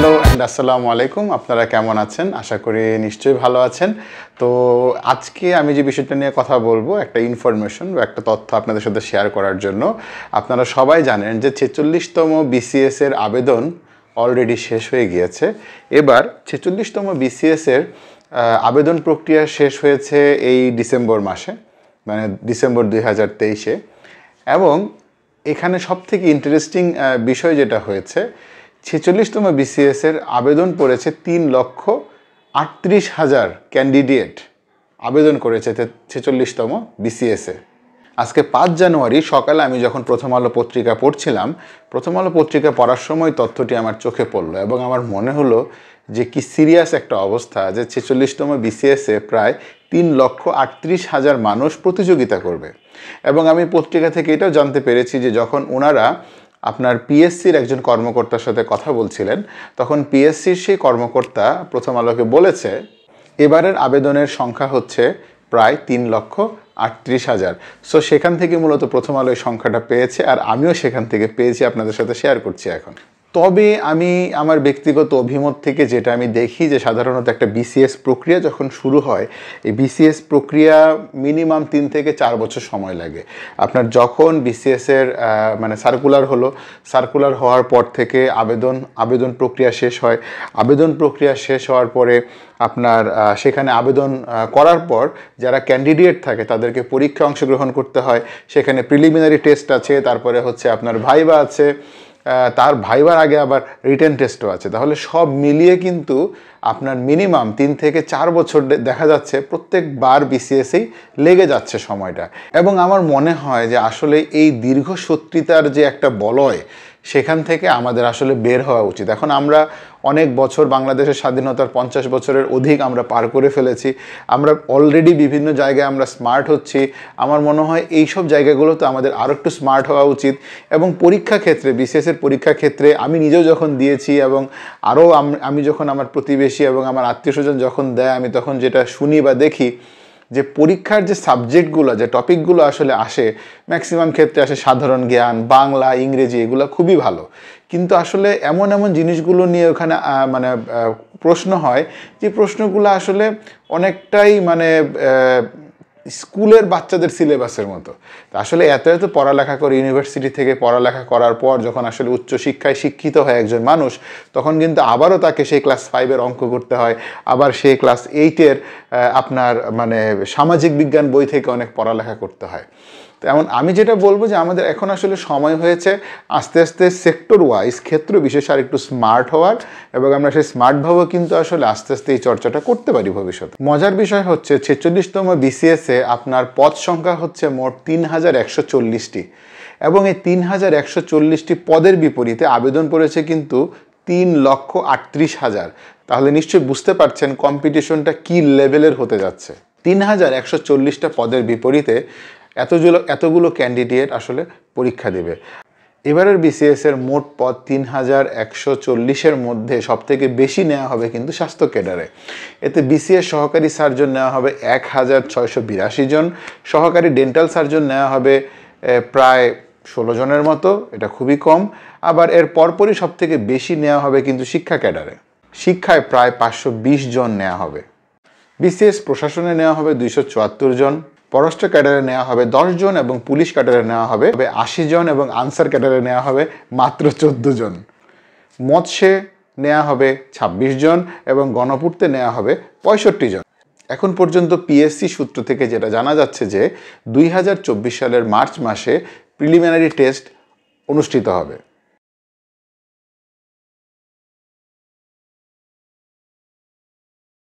Hello and আসসালামু আলাইকুম। আপনারা কেমন আছেন? আশা করি নিশ্চয়ই ভালো আছেন। তো আজকে আমি যে বিষয়টা নিয়ে কথা বলব, একটা ইনফরমেশন বা একটা তথ্য আপনাদের সাথে শেয়ার করার জন্য। আপনারা সবাই জানেন যে ছেচল্লিশতম বিসিএস এর আবেদন অলরেডি শেষ হয়ে গিয়েছে। এবার ছেচল্লিশতম বিসিএস এর আবেদন প্রক্রিয়া শেষ হয়েছে এই ডিসেম্বর মাসে মানে ডিসেম্বর দুই হাজার তেইশে। এবং এখানে সব থেকে ইন্টারেস্টিং বিষয় যেটা হয়েছে ছেচল্লিশতম বিসিএস এর আবেদন পড়েছে তিন লক্ষ আটত্রিশ হাজার ক্যান্ডিডেট আবেদন করেছে ছেচল্লিশতম বিসিএস আজকে পাঁচ জানুয়ারি, সকালে আমি যখন প্রথম আলো পত্রিকা পড়ছিলাম, প্রথম আলো পত্রিকা পড়ার সময় তথ্যটি আমার চোখে পড়ল এবং আমার মনে হলো যে কি সিরিয়াস একটা অবস্থা যে ছেচল্লিশতম বিসিএসে প্রায় তিন লক্ষ আটত্রিশ হাজার মানুষ প্রতিযোগিতা করবে। এবং আমি পত্রিকা থেকে এটাও জানতে পেরেছি যে যখন ওনারা আপনার পিএসসির একজন কর্মকর্তার সাথে কথা বলছিলেন, তখন পিএসসির সেই কর্মকর্তা প্রথম আলোকে বলেছে, এবারের আবেদনের সংখ্যা হচ্ছে প্রায় তিন লক্ষ আটত্রিশ হাজার। সো সেখান থেকে মূলত প্রথম আলোয় সংখ্যাটা পেয়েছে, আর আমিও সেখান থেকে পেয়েছি, আপনাদের সাথে শেয়ার করছি এখন। তবে আমি আমার ব্যক্তিগত অভিমত থেকে যেটা আমি দেখি যে সাধারণত একটা বিসিএস প্রক্রিয়া যখন শুরু হয়, এই বিসিএস প্রক্রিয়া মিনিমাম তিন থেকে চার বছর সময় লাগে। আপনার যখন বিসিএসের মানে সার্কুলার হলো সার্কুলার হওয়ার পর থেকে আবেদন আবেদন প্রক্রিয়া শেষ হয়। আবেদন প্রক্রিয়া শেষ হওয়ার পরে আপনার সেখানে আবেদন করার পর যারা ক্যান্ডিডেট থাকে তাদেরকে পরীক্ষা অংশগ্রহণ করতে হয়। সেখানে প্রিলিমিনারি টেস্ট আছে, তারপরে হচ্ছে আপনার ভাইবা আছে তার ভাইবার আগে আবার রিটেন টেস্টও আছে। তাহলে সব মিলিয়ে কিন্তু আপনার মিনিমাম তিন থেকে চার বছর দেখা যাচ্ছে প্রত্যেকবার বিসিএসেই লেগে যাচ্ছে সময়টা। এবং আমার মনে হয় যে আসলে এই দীর্ঘ দীর্ঘসূত্রিতার যে একটা বলয় সেখান থেকে আমাদের আসলে বের হওয়া উচিত। এখন আমরা অনেক বছর বাংলাদেশের স্বাধীনতার পঞ্চাশ বছরের অধিক আমরা পার করে ফেলেছি। আমরা অলরেডি বিভিন্ন জায়গায় আমরা স্মার্ট হচ্ছি। আমার মনে হয় এই সব জায়গাগুলোতে আমাদের আরও একটু স্মার্ট হওয়া উচিত এবং পরীক্ষা ক্ষেত্রে বিসিএসের পরীক্ষা ক্ষেত্রে আমি নিজেও যখন দিয়েছি এবং আরও আমি যখন আমার প্রতিবেশী এবং আমার আত্মীয় স্বজন যখন দেয়, আমি তখন যেটা শুনি বা দেখি যে পরীক্ষার যে সাবজেক্টগুলো, যে টপিকগুলো আসলে আসে ম্যাক্সিমাম ক্ষেত্রে আসে সাধারণ জ্ঞান, বাংলা, ইংরেজি, এগুলো খুবই ভালো। কিন্তু আসলে এমন এমন জিনিসগুলো নিয়ে ওখানে মানে প্রশ্ন হয়, যে প্রশ্নগুলো আসলে অনেকটাই মানে স্কুলের বাচ্চাদের সিলেবাসের মতো। আসলে এত এত পড়ালেখা করে ইউনিভার্সিটি থেকে পড়ালেখা করার পর যখন আসলে উচ্চশিক্ষায় শিক্ষিত হয় একজন মানুষ, তখন কিন্তু আবারও তাকে সেই ক্লাস ফাইভের অঙ্ক করতে হয়। আবার সেই ক্লাস এইটের আপনার মানে সামাজিক বিজ্ঞান বই থেকে অনেক পড়ালেখা করতে হয়। তো এমন আমি যেটা বলব যে আমাদের এখন আসলে সময় হয়েছে আস্তে আস্তে সেক্টর ওয়াইজ ক্ষেত্র বিশেষ আর একটু স্মার্ট হওয়ার এবং আমরা সেই স্মার্টভাবেও কিন্তু আসলে আস্তে আস্তে এই চর্চাটা করতে পারি ভবিষ্যতে। মজার বিষয় হচ্ছে ছেচল্লিশতম বিসিএসে আপনার পদ সংখ্যা হচ্ছে মোট তিন হাজার একশো চল্লিশটি এবং এই তিন হাজার একশো চল্লিশটি পদের বিপরীতে আবেদন করেছে কিন্তু তিন লক্ষ আটত্রিশ হাজার। তাহলে নিশ্চয়ই বুঝতে পারছেন কম্পিটিশনটা কি লেভেলের হতে যাচ্ছে। তিন হাজার একশো চল্লিশটা পদের বিপরীতে এতগুলো এতগুলো ক্যান্ডিডেট আসলে পরীক্ষা দেবে। এবারের বিসিএস এর মোট পদ তিন হাজার একশো চল্লিশের মধ্যে সব থেকে বেশি নেওয়া হবে কিন্তু স্বাস্থ্য ক্যাডারে। এতে বিসিএস সহকারী সার্জন নেওয়া হবে এক হাজার ছয়শো বিরাশি জন। সহকারী ডেন্টাল সার্জন নেওয়া হবে প্রায় ষোলো জনের মতো, এটা খুবই কম। আবার এর পরপরই সব থেকে বেশি নেওয়া হবে কিন্তু শিক্ষা ক্যাডারে। শিক্ষায় প্রায় পাঁচশো বিশ জন নেওয়া হবে। বিসিএস প্রশাসনে নেওয়া হবে দুইশো চুয়াত্তর জন। পররাষ্ট্র ক্যাডারে নেওয়া হবে জন এবং পুলিশ ক্যাডারে নেওয়া হবে আশি জন এবং আনসার ক্যাডারে নেওয়া হবে মাত্র চোদ্দ জন। মৎস্যে নেওয়া হবে ২৬ জন এবং গণপূর্তে নেওয়া হবে পঁয়ষট্টি জন। এখন পর্যন্ত পিএসসি সূত্র থেকে যেটা জানা যাচ্ছে যে দুই হাজার চব্বিশ সালের মার্চ মাসে প্রিলিমিনারি টেস্ট অনুষ্ঠিত হবে।